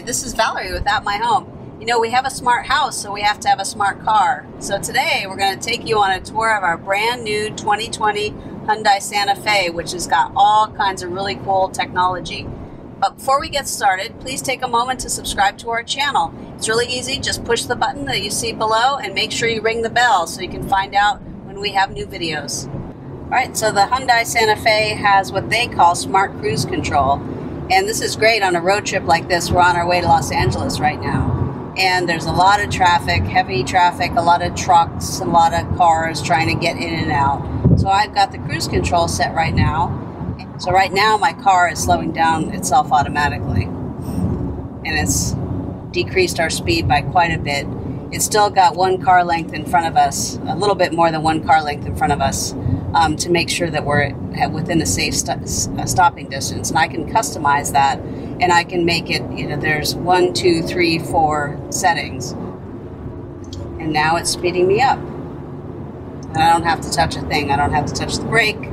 Hi, this is Valerie with AppMyHome. You know, we have a smart house, so we have to have a smart car. So today we're going to take you on a tour of our brand new 2020 Hyundai Santa Fe, which has got all kinds of really cool technology. But before we get started, please take a moment to subscribe to our channel. It's really easy. Just push the button that you see below and make sure you ring the bell so you can find out when we have new videos. All right, so the Hyundai Santa Fe has what they call smart cruise control. And this is great on a road trip like this. We're on our way to Los Angeles right now. And there's a lot of traffic, heavy traffic, a lot of trucks, a lot of cars trying to get in and out. So I've got the cruise control set right now. So right now my car is slowing down itself automatically. And it's decreased our speed by quite a bit. It's still got one car length in front of us, a little bit more than one car length in front of us um, to make sure that we're within a safe st- stopping distance. And I can customize that and I can make it, you know, there's one, two, three, four settings. And now it's speeding me up. And I don't have to touch a thing. I don't have to touch the brake.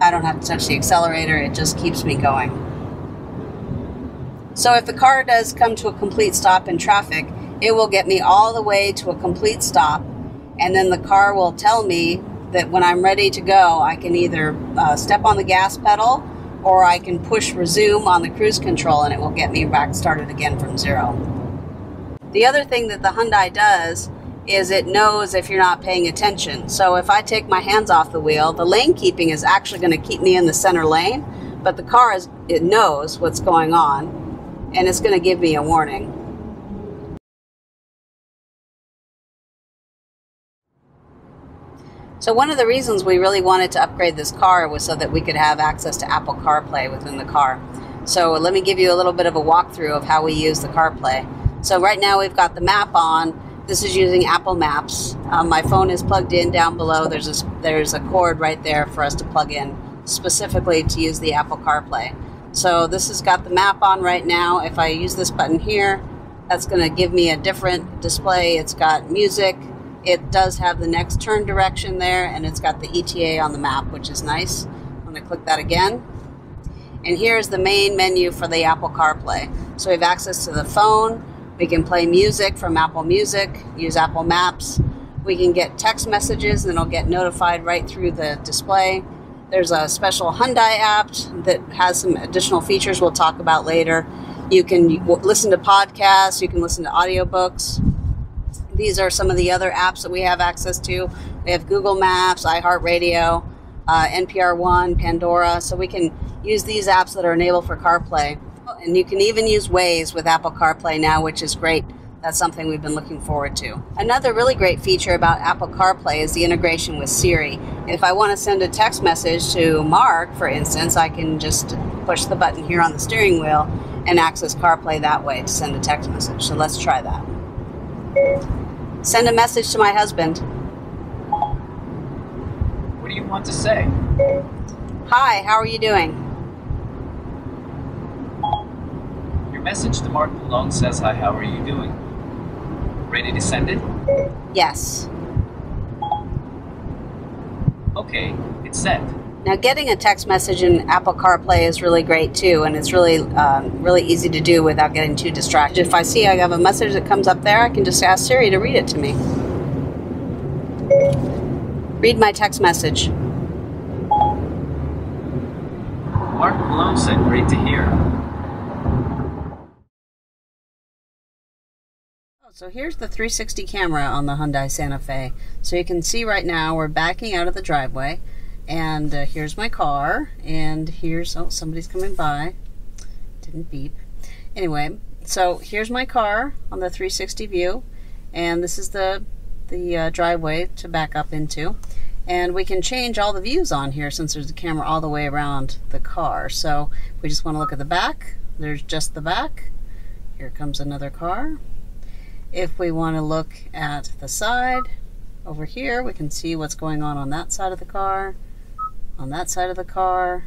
I don't have to touch the accelerator. It just keeps me going. So if the car does come to a complete stop in traffic, it will get me all the way to a complete stop. And then the car will tell me that when I'm ready to go, I can either uh, step on the gas pedal or I can push resume on the cruise control and it will get me back started again from zero. The other thing that the Hyundai does is it knows if you're not paying attention. So if I take my hands off the wheel, the lane keeping is actually going to keep me in the center lane, but the car is it knows what's going on and it's going to give me a warning. So one of the reasons we really wanted to upgrade this car was so that we could have access to Apple CarPlay within the car. So let me give you a little bit of a walkthrough of how we use the CarPlay. So right now we've got the map on. This is using Apple Maps. Um, my phone is plugged in down below. There's a, there's a cord right there for us to plug in specifically to use the Apple CarPlay. So this has got the map on right now. If I use this button here, that's going to give me a different display. It's got music, it does have the next turn direction there, and it's got the ETA on the map, which is nice. I'm going to click that again. And here's the main menu for the Apple CarPlay. So we have access to the phone. We can play music from Apple Music, use Apple Maps. We can get text messages, and it'll get notified right through the display. There's a special Hyundai app that has some additional features we'll talk about later. You can listen to podcasts, you can listen to audiobooks. These are some of the other apps that we have access to. We have Google Maps, iHeartRadio, uh, NPR One, Pandora. So we can use these apps that are enabled for CarPlay. And you can even use Waze with Apple CarPlay now, which is great. That's something we've been looking forward to. Another really great feature about Apple CarPlay is the integration with Siri. If I want to send a text message to Mark, for instance, I can just push the button here on the steering wheel and access CarPlay that way to send a text message. So let's try that. Send a message to my husband. What do you want to say? Hi, how are you doing? Your message to Mark Malone says, Hi, how are you doing? Ready to send it? Yes. Okay, it's sent. Now, getting a text message in Apple CarPlay is really great too, and it's really, um, really easy to do without getting too distracted. If I see I have a message that comes up there, I can just ask Siri to read it to me. Read my text message. Mark Malone said, Great to hear. Oh, so here's the 360 camera on the Hyundai Santa Fe. So you can see right now we're backing out of the driveway and uh, here's my car and here's oh somebody's coming by. Didn't beep. Anyway so here's my car on the 360 view and this is the the uh, driveway to back up into. And we can change all the views on here since there's a camera all the way around the car. So we just want to look at the back. There's just the back. Here comes another car. If we want to look at the side over here we can see what's going on on that side of the car on that side of the car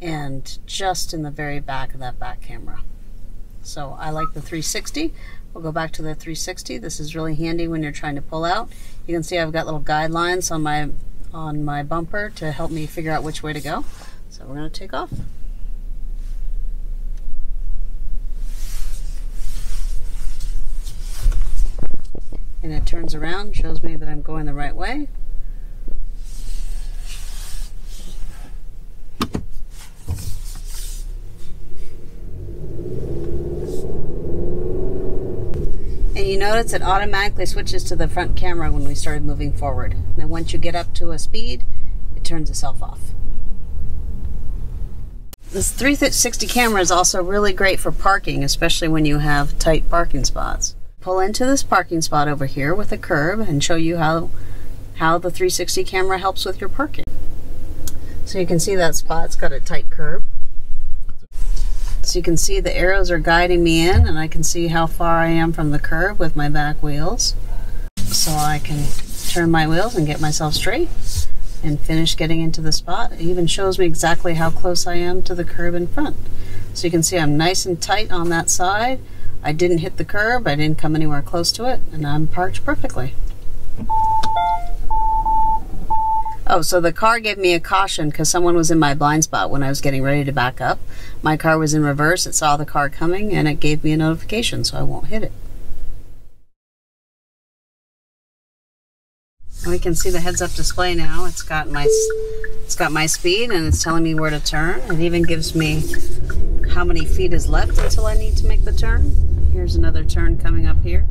and just in the very back of that back camera. So I like the 360. We'll go back to the 360. This is really handy when you're trying to pull out. You can see I've got little guidelines on my on my bumper to help me figure out which way to go. So we're going to take off. And it turns around, shows me that I'm going the right way. And you notice it automatically switches to the front camera when we started moving forward. Now once you get up to a speed, it turns itself off. This 360 camera is also really great for parking, especially when you have tight parking spots. Pull into this parking spot over here with a curb and show you how, how the 360 camera helps with your parking. So you can see that spot's got a tight curb. So you can see the arrows are guiding me in and I can see how far I am from the curb with my back wheels. So I can turn my wheels and get myself straight and finish getting into the spot. It even shows me exactly how close I am to the curb in front. So you can see I'm nice and tight on that side. I didn't hit the curb, I didn't come anywhere close to it, and I'm parked perfectly. Oh, so the car gave me a caution because someone was in my blind spot when I was getting ready to back up. My car was in reverse, it saw the car coming, and it gave me a notification so I won't hit it. We can see the heads-up display now. It's got my it's got my speed and it's telling me where to turn. It even gives me how many feet is left until I need to make the turn. Here's another turn coming up here.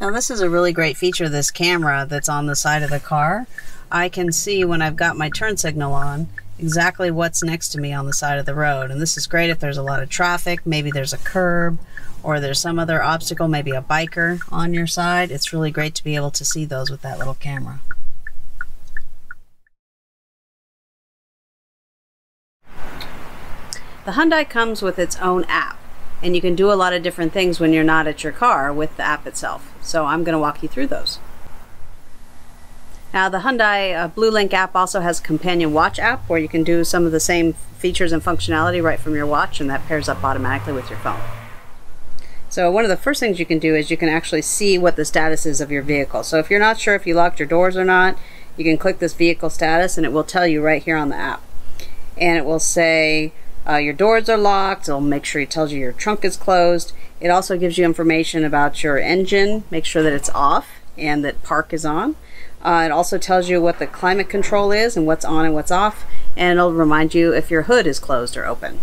Now this is a really great feature, this camera that's on the side of the car. I can see when I've got my turn signal on exactly what's next to me on the side of the road. And this is great if there's a lot of traffic, maybe there's a curb, or there's some other obstacle, maybe a biker on your side. It's really great to be able to see those with that little camera. The Hyundai comes with its own app, and you can do a lot of different things when you're not at your car with the app itself. So I'm going to walk you through those. Now the Hyundai uh, BlueLink app also has a companion watch app where you can do some of the same features and functionality right from your watch and that pairs up automatically with your phone. So one of the first things you can do is you can actually see what the status is of your vehicle. So if you're not sure if you locked your doors or not, you can click this vehicle status and it will tell you right here on the app. And it will say uh, your doors are locked. It'll make sure it tells you your trunk is closed. It also gives you information about your engine. Make sure that it's off and that park is on. Uh, it also tells you what the climate control is and what's on and what's off, and it'll remind you if your hood is closed or open.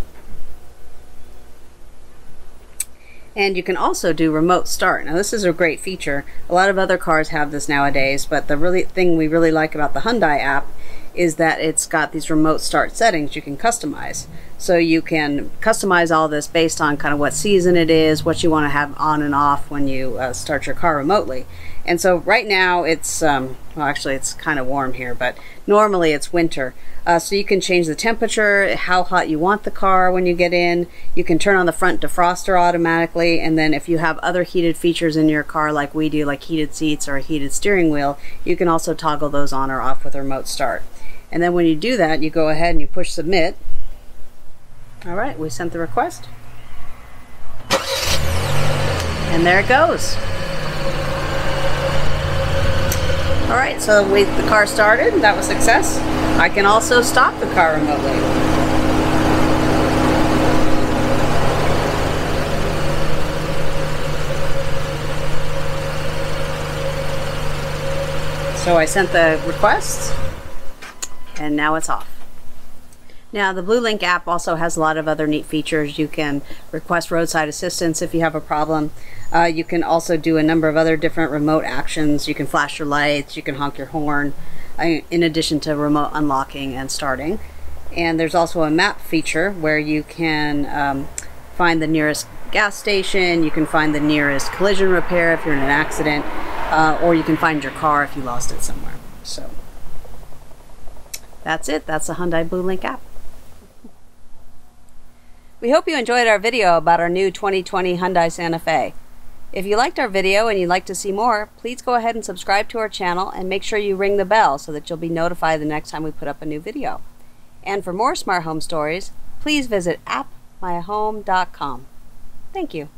And you can also do remote start. Now this is a great feature. A lot of other cars have this nowadays, but the really thing we really like about the Hyundai app is that it's got these remote start settings you can customize. So you can customize all this based on kind of what season it is, what you want to have on and off when you uh, start your car remotely. And so right now it's, um, well actually it's kind of warm here, but normally it's winter. Uh, so you can change the temperature, how hot you want the car when you get in. You can turn on the front defroster automatically. And then if you have other heated features in your car like we do, like heated seats or a heated steering wheel, you can also toggle those on or off with a remote start. And then when you do that, you go ahead and you push submit. All right, we sent the request. And there it goes. All right, so we, the car started, that was success. I can also stop the car remotely. So I sent the request and now it's off. Now, the Blue Link app also has a lot of other neat features. You can request roadside assistance if you have a problem. Uh, you can also do a number of other different remote actions. You can flash your lights, you can honk your horn, uh, in addition to remote unlocking and starting. And there's also a map feature where you can um, find the nearest gas station, you can find the nearest collision repair if you're in an accident, uh, or you can find your car if you lost it somewhere. So that's it. That's the Hyundai Blue Link app. We hope you enjoyed our video about our new 2020 Hyundai Santa Fe. If you liked our video and you'd like to see more, please go ahead and subscribe to our channel and make sure you ring the bell so that you'll be notified the next time we put up a new video. And for more smart home stories, please visit appmyhome.com. Thank you.